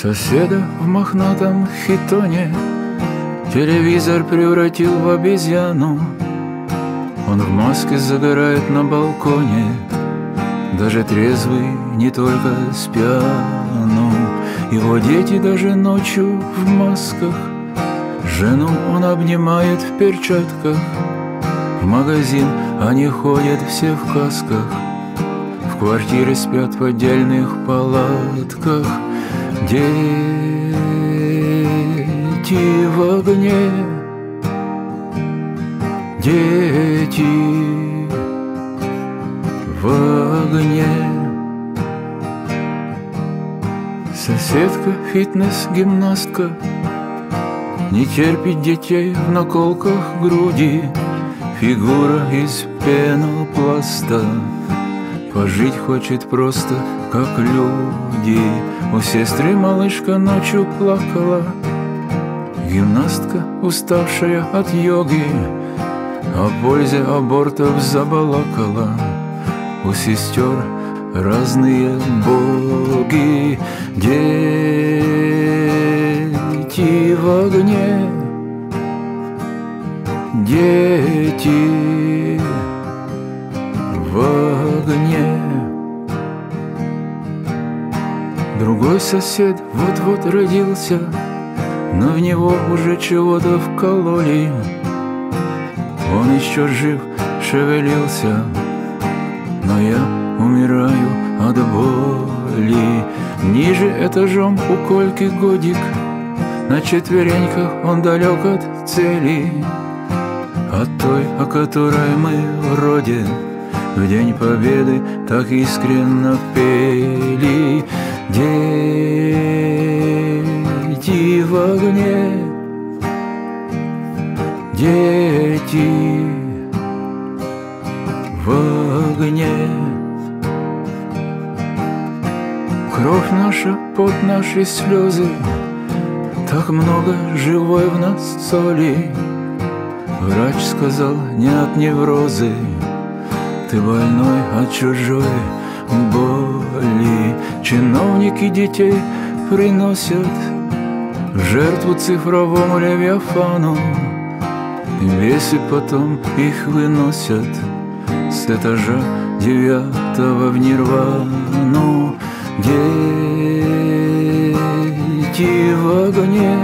Соседа в мохнатом хитоне. Телевизор превратил в обезьяну. Он в маске загорает на балконе. Даже трезвый не только с пьяну Его дети даже ночью в масках. Жену он обнимает в перчатках. В магазин они ходят все в касках. В квартире спят в отдельных палатках Дети в огне. Дети в огне. Соседка, фитнес-гимнастка Не терпит детей в наколках груди. Фигура из пенопласта. Пожить хочет просто, как люди У сестры малышка ночью плакала. Гимнастка, уставшая от йоги О пользе абортов забалакала. У сестер разные боги Дети в огне. Дети в огне Другой сосед вот-вот родился Но в него уже чего-то вкололи. Он еще жив, шевелился Но я умираю от боли. Ниже этажом у Кольки годик На четвереньках он далек от цели. От той, о которой мы вроде в день победы так искренно пели Кровь наша, под наши слезы. Так много живой в нас соли. Врач сказал, не от неврозы. Ты больной от чужой боли. Чиновники детей приносят жертву цифровому левиафану. Весы потом их выносят С этажа девятого в нирвану Дети в огне.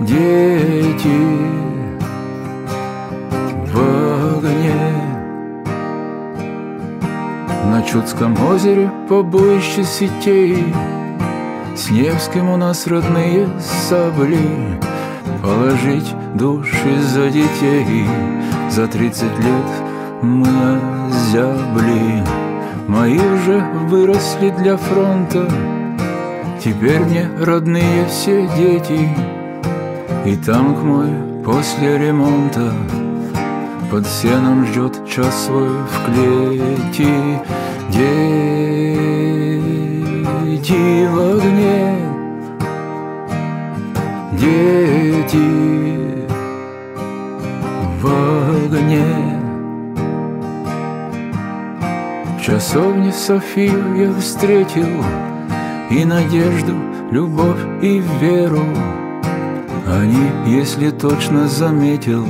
Дети На Чудском озере побоище сетей. С Невским у нас родные сабли. Положить души за детей. За тридцать лет мы озябли Мои уже выросли для фронта. Теперь мне родные все дети. И танк мой после ремонта. Под сеном ждет час свой в клете Дети в огне. Дети В часовне Софию я встретил И надежду, любовь и веру. Они, если точно заметил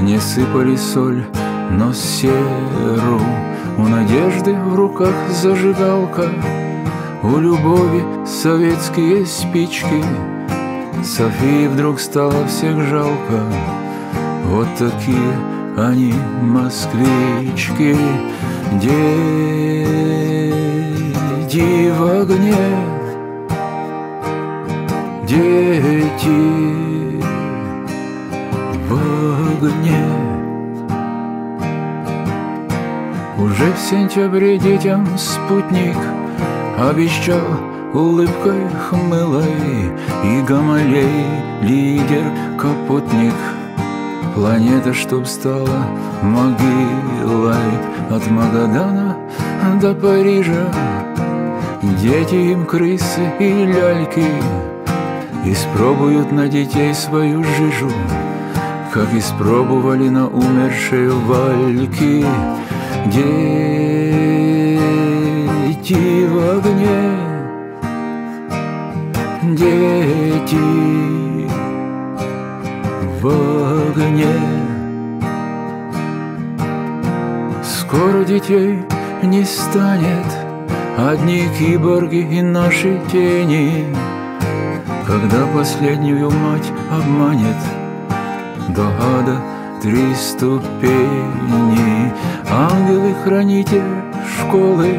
не сыпали соль, но серу. У надежды в руках зажигалка У любови советские спички. Софии вдруг стало всех жалко. Вот такие они москвички Дети в огне. Дети огне. Уже в сентябре детям спутник Обещал улыбкой хмылой. И Гамалей, лидер, капотник Планета, чтоб стала могилой От Магадана до Парижа Дети им крысы и ляльки Испробуют на детей свою жижу как испробовали на умершей вальки Дети в огне дети в огне. Скоро детей не станет, одни киборги и наши тени. Когда последнюю мать обманет до ада три ступени, ангелы-хранители школы,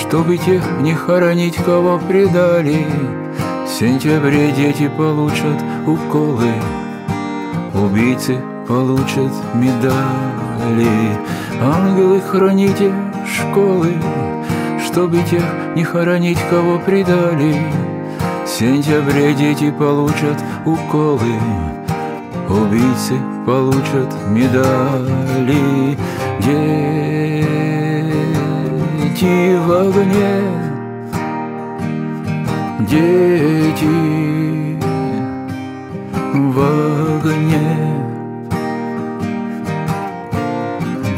чтобы тех не хоронить, кого предали. В сентябре дети получат уколы, убийцы получат медали. Ангелы-хранители школы, чтобы тех не хоронить, кого предали. В сентябре дети получат уколы, убийцы получат медали. Дети в огне, дети в огне,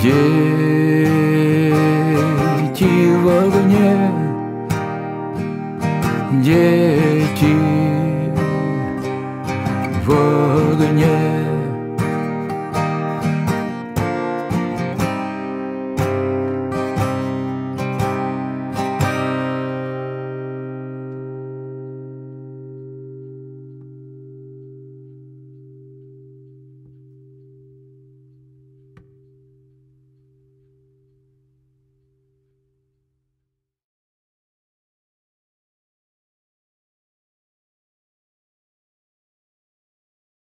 дети в огне, дети.